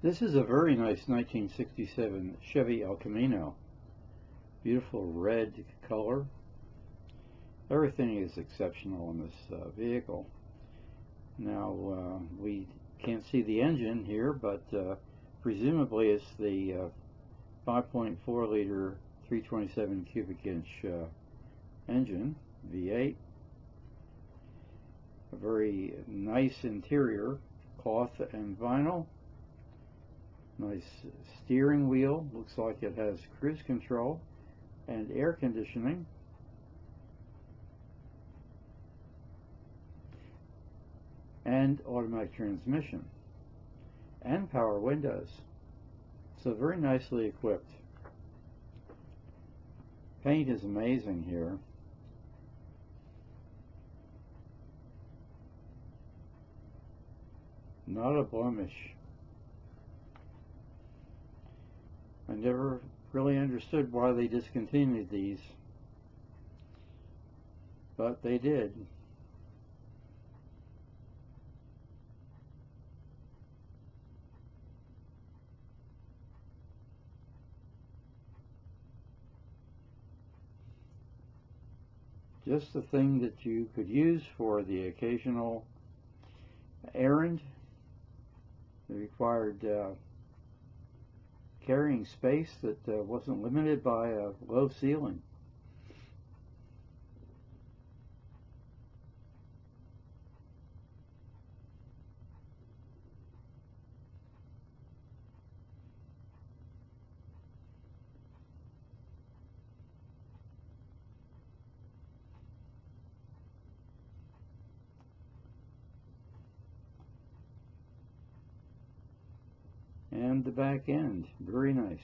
This is a very nice 1967 Chevy El Camino. Beautiful red color. Everything is exceptional in this uh, vehicle. Now, uh, we can't see the engine here, but uh, presumably it's the uh, 5.4 liter 327 cubic inch uh, engine, V8. A very nice interior, cloth and vinyl. Nice steering wheel, looks like it has cruise control and air conditioning. and automatic transmission and power windows. So very nicely equipped. Paint is amazing here. Not a blemish. Never really understood why they discontinued these, but they did. just the thing that you could use for the occasional errand. It required uh, carrying space that uh, wasn't limited by a low ceiling. And the back end. Very nice.